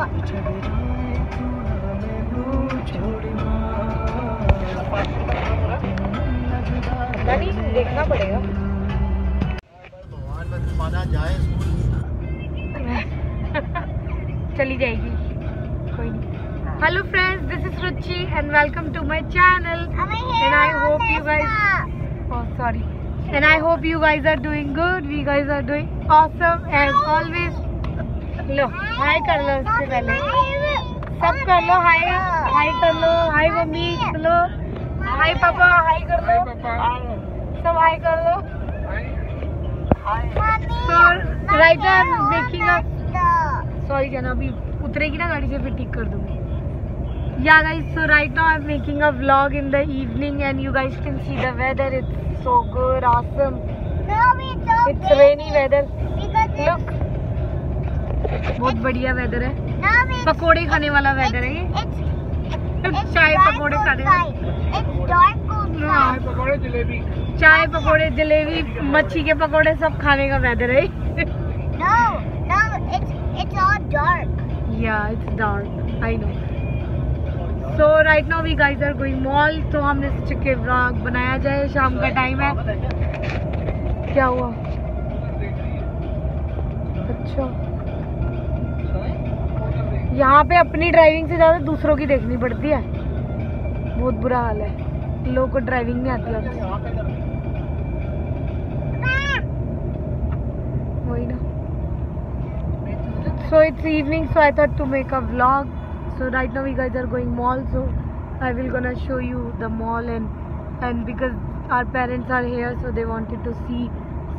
Hello friends this is Ruchi and welcome to my channel and I hope you guys oh sorry and I hope you guys are doing good we guys are doing awesome as always low. High कर लो उससे पहले। सब कर लो। High high कर लो। High mummy कर लो। High पापा high कर लो। सब हाई कर लो। राइटर उतरेगी ना गाड़ी से right now I and you guys can see the weather so good awesome it's बहुत बढ़िया वेदर है। पकोड़े खाने वाला वेदर है ये। चाय पकोड़े खाने हाँ, पकौड़े जलेबी। चाय पकोड़े जलेबी मच्छी के पकोड़े सब खाने का वेदर है। Yeah it's dark. I know. So right now we guys are going mall तो हमने सोचा कि vlog बनाया जाए शाम का टाइम है। क्या हुआ? अच्छा। यहाँ पे अपनी ड्राइविंग से ज़्यादा दूसरों की देखनी पड़ती है। बहुत बुरा हाल है। लोगों को ड्राइविंग नहीं आती वही ना। So it's evening so I thought to make a vlog so right now we guys are going mall so I will gonna show you the mall and and because are parents are here so they wanted to see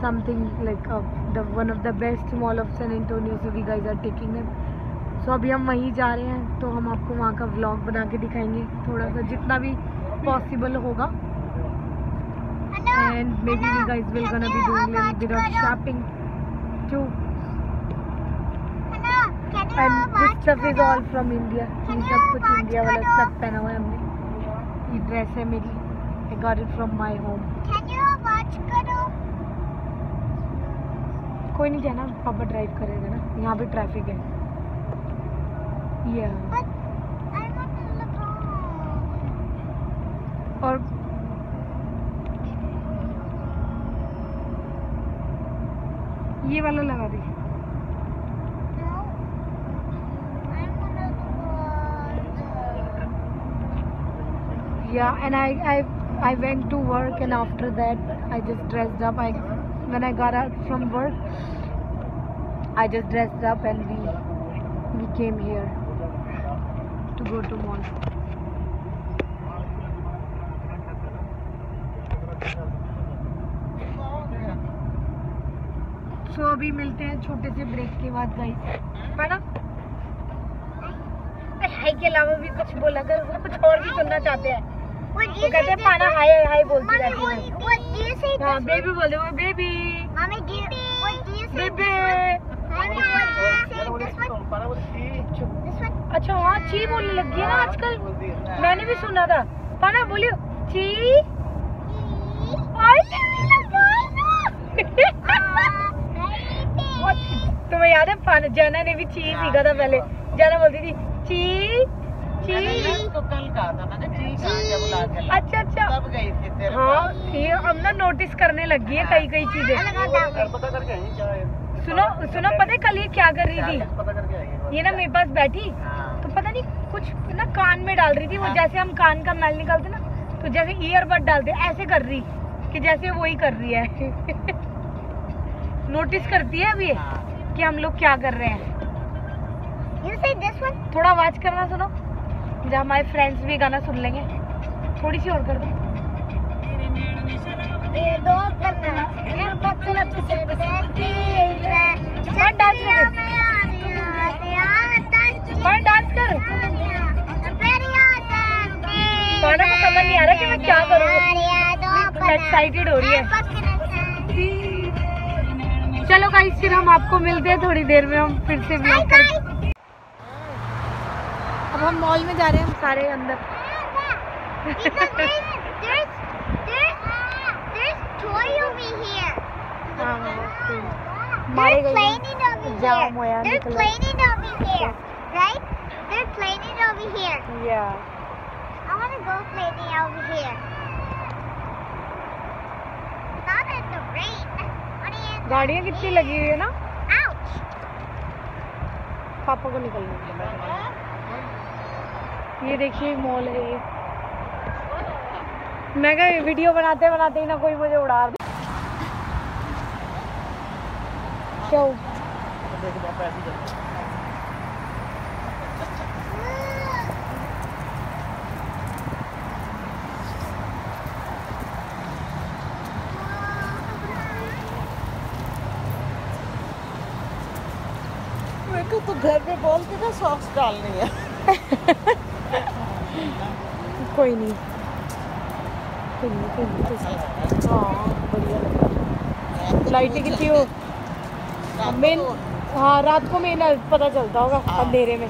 something like the one of the best mall of sun Antonio so we guys are taking um so so, अभी हम वहीं जा रहे हैं तो हम आपको वहाँ का व्लॉग बना के दिखाएँगे। थोड़ा सा जितना भी पॉसिबल होगा। And maybe we guys will gonna अभी डूँगी शॉपिंग क्यों and this stuff is all from India ये सब कुछ इंडिया वाला स्टफ़ पहना हुआ है हमने। ये ड्रेस है मेरी। I got it from my home कोई नहीं कहना पापा ड्राइव करेगा ना। यहाँ पे ट्रैफ़िक है। yeah और ये वाला लगा दे Yeah, and I, I I went to work and after that I just dressed up. I when I got out from work, I just dressed up and we we came here To go to mall. सो अभी मिलते हैं छोटे से break के बाद guys है ना? हाय के अलावा भी कुछ बोला कर वो कुछ और भी सुनना चाहते हैं वो कहते हैं पाना हाय हाय बोलती रहती है। हाँ बेबी बोले वो बेबी बेबी अच्छा हाँ ची बोलने लगी है ना आजकल। मैंने भी सुना था। पाना बोलियो ची? तुम्हें याद है पाना जाना ने भी ची सीखा था पहले। जाना बोलती थी ची? ची? तो कल कहा था मैंने ठीक है जब अच्छा अच्छा। तब गई थी तेरे हाँ ये हम ना नोटिस करने लगी है कई कई चीज़ें। है सुनो सुनो पता है कल ये क्या कर रही थी? ये ना मेरे पास बैठी। हाँ। पता नहीं कुछ ना कान में डाल रही थी वो हाँ। जैसे हम कान का मैल निकालते ना तो जैसे ईयरबड डालते ऐसे कर रही कि जैसे वो ही कर रही है। नोटिस करती है अब ये हाँ। कि हम लोग क्या कर रहे हैं। थोड़ा आवाज़ करना सुनो जब हमारे फ्रेंड्स भी गाना सुन लेंगे। थोड़ी सी और कर दो। और डांस डांस कर। को समझ नहीं आ रहा कि मैं क्या करूँ। एक्साइटेड हो रही है। चलो गाइस फिर हम आपको मिलते हैं थोड़ी देर में हम फिर से ब्लॉग कर अब हम मॉल में जा रहे हैं हम सारे अंदर। मारे गए जाम हो यार निकलो। Right? There's planing over here. Yeah. I want to go planing over here. Not in the rain. Only in the गाड़ियाँ कितनी लगी हुई है ना! पापा को निकलने ये देखिए मॉल है ये मैं कहा वीडियो बनाते बनाते ही ना कोई मुझे उड़ा दे क्या हुआ? देखो पापा ऐसे चलते हैं। मेरे को तो घर में बोल के ना सॉक्स डालनी है। कोई नहीं। कोई नहीं कोई नहीं हाँ बढ़िया। लाइटिंग लाइटें कितनी हो? मेन हाँ रात को मेन पता चलता होगा हाँ। अंधेरे में।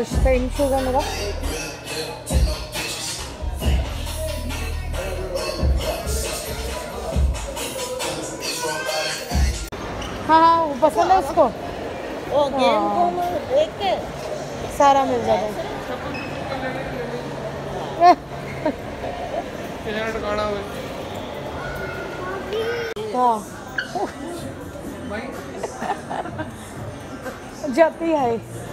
होगा मेरा हाँ हाँ वो पसंद है उसको ओ गेम को हाँ। देख के सारा मिल जाता है हाँ जाती है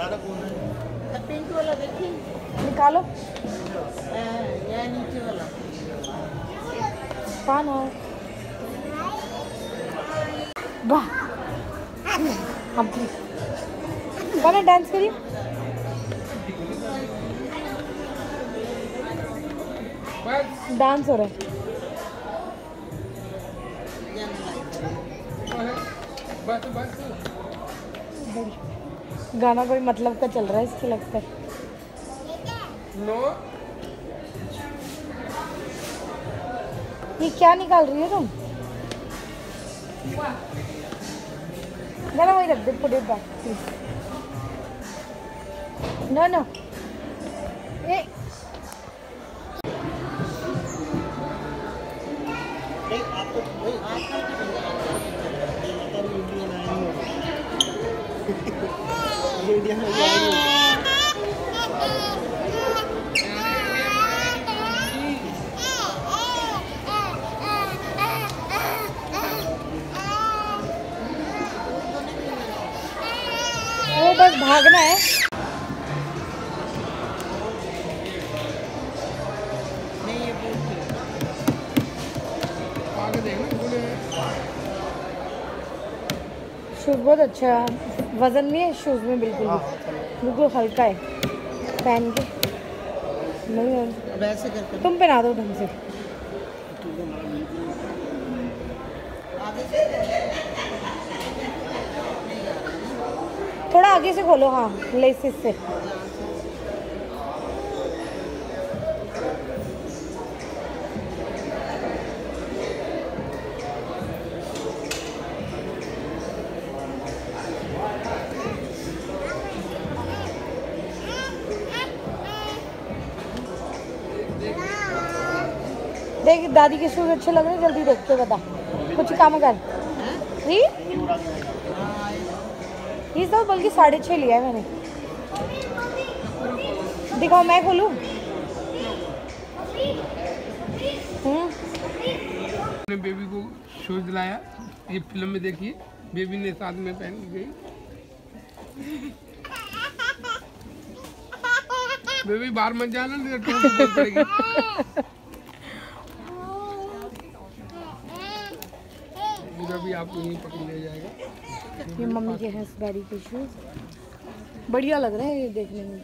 पिंक वाला देखी? निकालो। या नीचे वाला। पान है वाह। डांस करिए डांस हो रहा है। बढ़िया। गाना कोई मतलब का चल रहा है इसके लगता है नो ये क्या निकाल रही हो तुम? गाना वही रख दे put it back please no no ah. आपको इंडिया में वो बस भागना है। नहीं ये बोलते शूज़ बहुत अच्छा है वज़न नहीं है शूज़ में बिल्कुल बिल्कुल हल्का है। पहन के। नहीं है तुम पहना दो ढंग से। थोड़ा आगे से खोलो हाँ लेसिस से। दादी के शूज़ अच्छे लग रहे हैं जल्दी देख के बता। कुछ काम कर। जी ये सब बल्कि साढ़े छः लिया है मैंने। दिखाओ मैं खोलूँ? हम्म। ने बेबी को शूज़ दिलाया। ये फ़िल्म में देखिए बेबी ने साथ में पहन गई। बेबी बाहर मत जाना नहीं तो टूट पड़ेगी पूरा भी आपको यहीं पकड़ लिया जाएगा। ये मम्मी के हैं बैरी के शूज़ बढ़िया लग रहा है ये देखने में।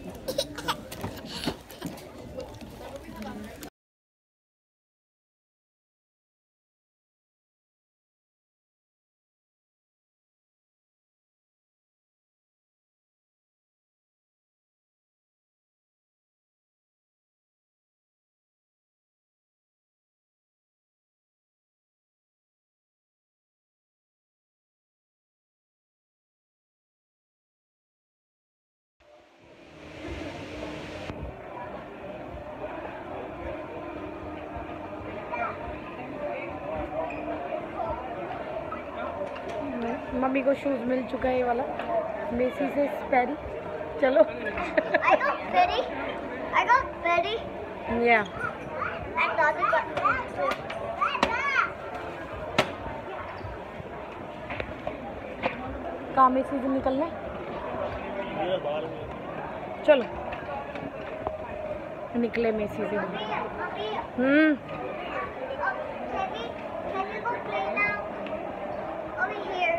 मम्मी को शूज़ मिल चुका है ये वाला। मेसी से स्पैरी चलो. या कहाँ मेसी से निकलना चलो। निकले मेसी से। हम्म Can we, can we go play now? Over here.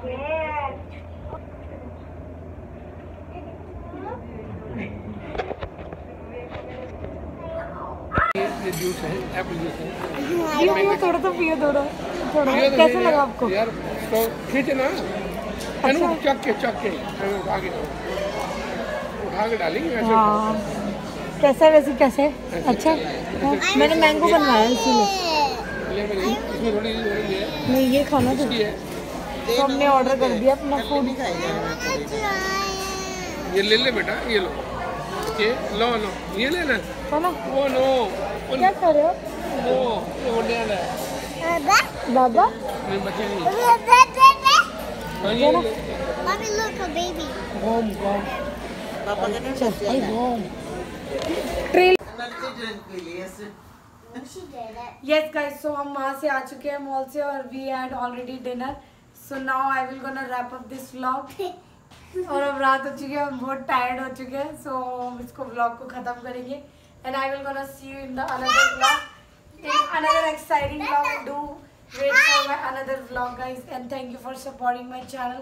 Scared. ये ये जूस है एप्पल जूस है। थोड़ा तो पियो थोड़ा थोड़ा। तो कैसे लगा आपको? यार तो खींच ना। अच्छा। चक के चक के उठा के उठा के डालेंगे ऐसे हाँ। कैसा वैसे कैसे? अच्छा। हाँ, मैंने मैंगो बनवाया इसीलिए। नहीं ये खाना तो तो हमने ऑर्डर कर दिया अपना फ़ूड ये ले ले बेटा ये लो। ये लो लो। ये ले ना। चलो वो नो क्या कर रहे हो? नो ये वो बाबा? नहीं। हाँ Mommy, look, a baby. Home home पापा के नहीं आई होम ट्रेल एनर्जी ड्रिंक के लिए She did it. Yes guys so हम वहाँ से आ चुके हैं मॉल से और we had already dinner so now I will gonna wrap up this vlog और अब रात हो चुकी है हम बहुत टायर्ड हो चुके हैं सो हम इसको व्लॉग को खत्म करेंगे। And I will gonna see you in the another vlog in another exciting vlog and do wait for my another vlog guys and thank you for supporting my channel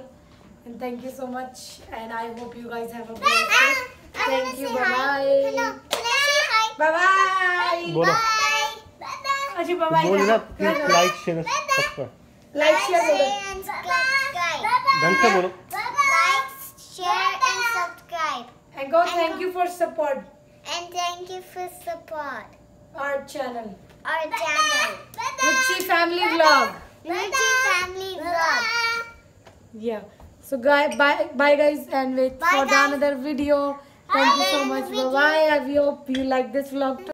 and thank you so much and I hope you guys have a blessed day I wanna thank you say bye hi. bye Hello. Can I say hi? bye bye बोलो Bye. Bye-bye. अच्छा bye bye बोल ना please like share subscribe like share Like, करो share, and subscribe. ढंग से बोलो Like, share, and subscribe. And go thank you for support and thank you for support. our channel. Our channel. Ruchi Family Vlog. Luchi Family Vlog. Yeah. So guys, bye, bye guys, and wait Bye, for guys. another video. Thank you so much. Bye bye. I hope you like this vlog.